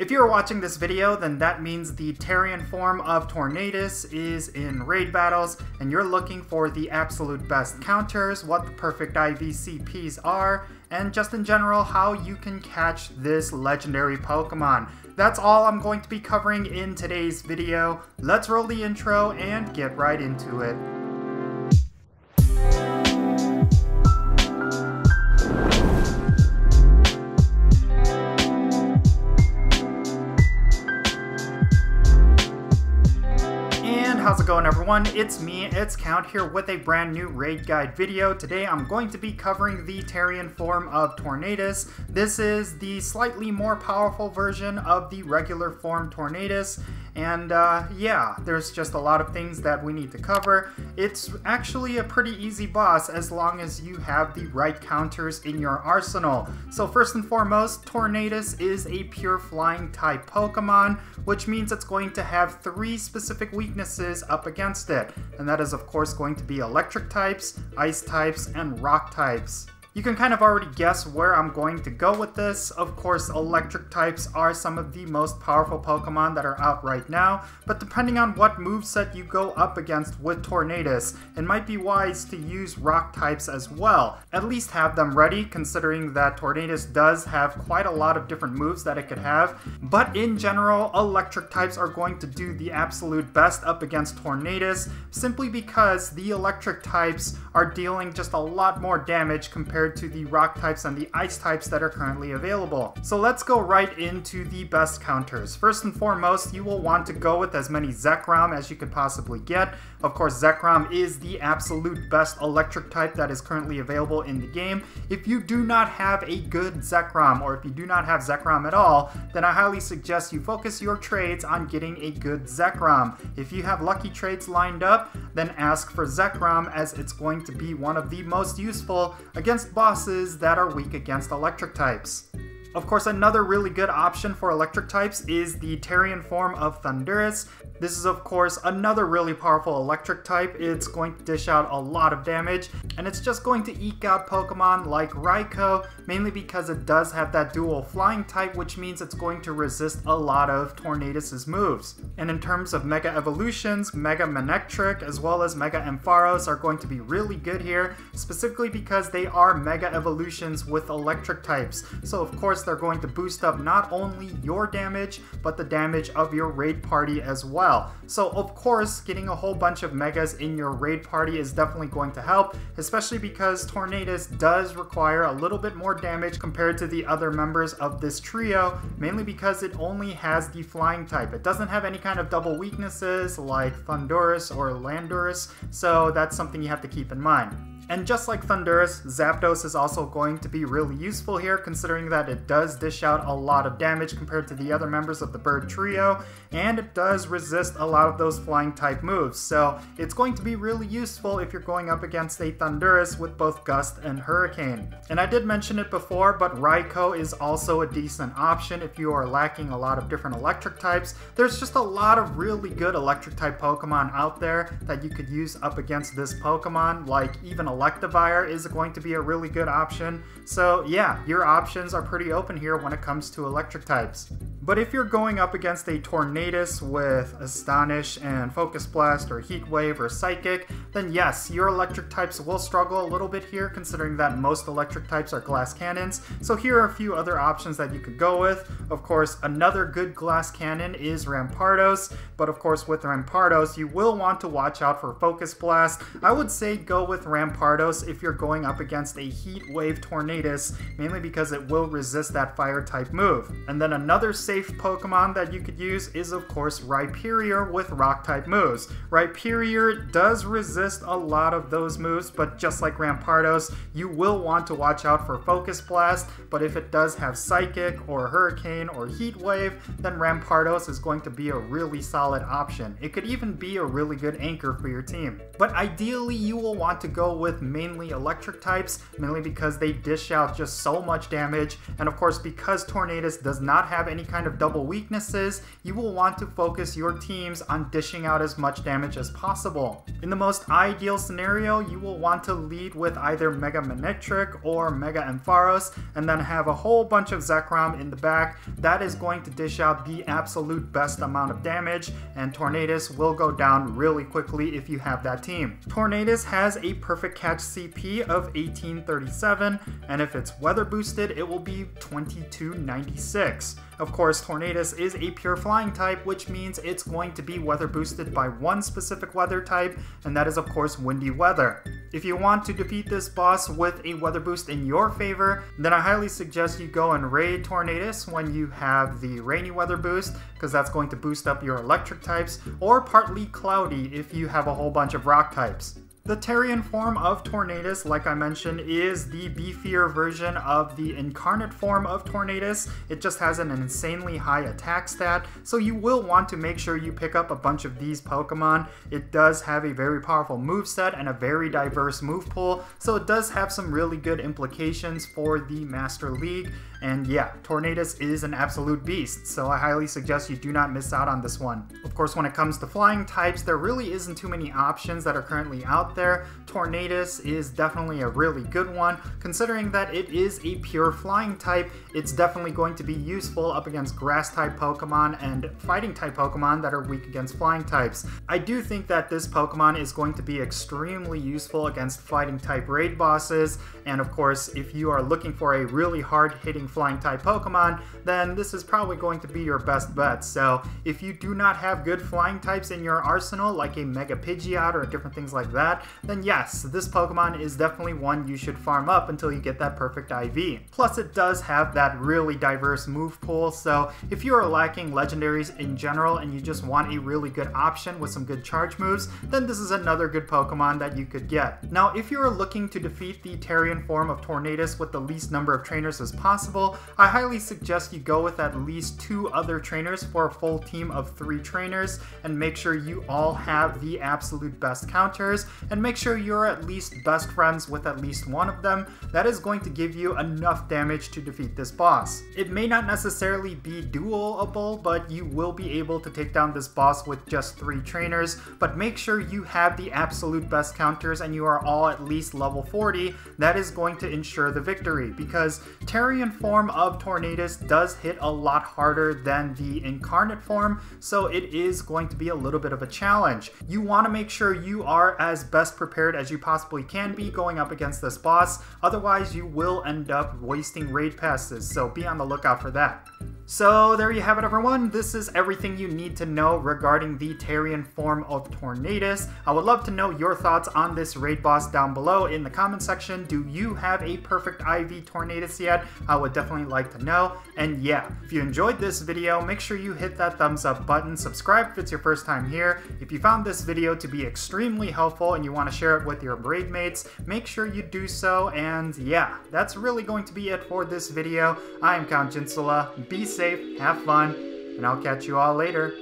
If you're watching this video, then that means the Therian form of Tornadus is in raid battles, and you're looking for the absolute best counters, what the perfect IVCPs are, and just in general how you can catch this legendary Pokemon. That's all I'm going to be covering in today's video. Let's roll the intro and get right into it. How's it going everyone? It's me, it's Count here with a brand new raid guide video. Today I'm going to be covering the Therian form of Tornadus. This is the slightly more powerful version of the regular form Tornadus. And uh, yeah, there's just a lot of things that we need to cover. It's actually a pretty easy boss as long as you have the right counters in your arsenal. So first and foremost, Tornadus is a pure flying type Pokemon, which means it's going to have three specific weaknesses up against it. And that is of course going to be electric types, ice types, and rock types. You can kind of already guess where I'm going to go with this. Of course, electric types are some of the most powerful Pokemon that are out right now, but depending on what moveset you go up against with Tornadus, it might be wise to use rock types as well. At least have them ready, considering that Tornadus does have quite a lot of different moves that it could have. But in general, electric types are going to do the absolute best up against Tornadus, simply because the electric types are dealing just a lot more damage compared compared to the rock types and the ice types that are currently available. So let's go right into the best counters. First and foremost, you will want to go with as many Zekrom as you could possibly get. Of course, Zekrom is the absolute best electric type that is currently available in the game. If you do not have a good Zekrom, or if you do not have Zekrom at all, then I highly suggest you focus your trades on getting a good Zekrom. If you have lucky trades lined up, then ask for Zekrom as it's going to be one of the most useful against bosses that are weak against electric types. Of course, another really good option for electric types is the Therian form of Thundurus. This is of course another really powerful electric type. It's going to dish out a lot of damage, and it's just going to eke out Pokemon like Raikou, mainly because it does have that dual flying type, which means it's going to resist a lot of Tornadus' moves. And in terms of Mega Evolutions, Mega Manectric as well as Mega Ampharos are going to be really good here, specifically because they are Mega Evolutions with electric types. So of course they're going to boost up not only your damage, but the damage of your raid party as well. So of course, getting a whole bunch of megas in your raid party is definitely going to help, especially because Tornadus does require a little bit more damage compared to the other members of this trio, mainly because it only has the flying type. It doesn't have any kind of double weaknesses like Thundurus or Landorus, so that's something you have to keep in mind. And just like Thundurus, Zapdos is also going to be really useful here considering that it does dish out a lot of damage compared to the other members of the bird trio, and it does resist a lot of those flying type moves, so it's going to be really useful if you're going up against a Thundurus with both Gust and Hurricane. And I did mention it before, but Raikou is also a decent option if you are lacking a lot of different electric types. There's just a lot of really good electric type Pokemon out there that you could use up against this Pokemon, like even a Electivire is going to be a really good option. So yeah, your options are pretty open here when it comes to electric types. But if you're going up against a Tornadus with Astonish and Focus Blast or Heat Wave or Psychic, then yes, your electric types will struggle a little bit here considering that most electric types are glass cannons. So here are a few other options that you could go with. Of course, another good glass cannon is Rampardos, but of course with Rampardos, you will want to watch out for Focus Blast. I would say go with Rampardos if you're going up against a Heat Wave Tornadus, mainly because it will resist that fire type move. And then another safe Pokemon that you could use is of course Rhyperior with rock type moves. Rhyperior does resist a lot of those moves, but just like Rampardos, you will want to watch out for Focus Blast, but if it does have Psychic or Hurricane or Heat Wave, then Rampardos is going to be a really solid option. It could even be a really good anchor for your team. But ideally you will want to go with mainly electric types, mainly because they dish out just so much damage, and of course because Tornadus does not have any kind kind of double weaknesses, you will want to focus your teams on dishing out as much damage as possible. In the most ideal scenario, you will want to lead with either Mega Manectric or Mega Ampharos, and then have a whole bunch of Zekrom in the back. That is going to dish out the absolute best amount of damage, and Tornadus will go down really quickly if you have that team. Tornadus has a perfect catch CP of 1837, and if it's weather boosted, it will be 2296. Of course, Tornadus is a pure flying type, which means it's going to be weather boosted by one specific weather type, and that is of course windy weather. If you want to defeat this boss with a weather boost in your favor, then I highly suggest you go and raid Tornadus when you have the rainy weather boost, because that's going to boost up your electric types, or partly cloudy if you have a whole bunch of rock types. The Therian form of Tornadus, like I mentioned, is the beefier version of the incarnate form of Tornadus. It just has an insanely high attack stat, so you will want to make sure you pick up a bunch of these Pokemon. It does have a very powerful move set and a very diverse move pool, so it does have some really good implications for the Master League. And yeah, Tornadus is an absolute beast, so I highly suggest you do not miss out on this one. Of course, when it comes to flying types, there really isn't too many options that are currently out there. Tornadus is definitely a really good one, considering that it is a pure flying type, it's definitely going to be useful up against grass type Pokemon and fighting type Pokemon that are weak against flying types. I do think that this Pokemon is going to be extremely useful against fighting type raid bosses, and of course, if you are looking for a really hard hitting flying type Pokemon, then this is probably going to be your best bet. So if you do not have good flying types in your arsenal, like a Mega Pidgeot or different things like that, then yes, this Pokemon is definitely one you should farm up until you get that perfect IV. Plus it does have that really diverse move pool, so if you are lacking legendaries in general and you just want a really good option with some good charge moves, then this is another good Pokemon that you could get. Now if you are looking to defeat the Therian form of Tornadus with the least number of trainers as possible, I highly suggest you go with at least two other trainers for a full team of three trainers and make sure you all have the absolute best counters and make sure you're at least best friends with at least one of them. That is going to give you enough damage to defeat this boss. It may not necessarily be duelable, but you will be able to take down this boss with just three trainers, but make sure you have the absolute best counters and you are all at least level 40. That is going to ensure the victory because Therian form of Tornadus does hit a lot harder than the incarnate form, so it is going to be a little bit of a challenge. You want to make sure you are as best prepared as you possibly can be going up against this boss, otherwise you will end up wasting raid passes, so be on the lookout for that. So there you have it everyone, this is everything you need to know regarding the Therian form of Tornadus. I would love to know your thoughts on this raid boss down below in the comment section. Do you have a perfect IV Tornadus yet? I would definitely like to know. And yeah, if you enjoyed this video, make sure you hit that thumbs up button, subscribe if it's your first time here. If you found this video to be extremely helpful and you want to share it with your raid mates, make sure you do so. And yeah, that's really going to be it for this video. I am Count Jinsula. Be safe, have fun, and I'll catch you all later.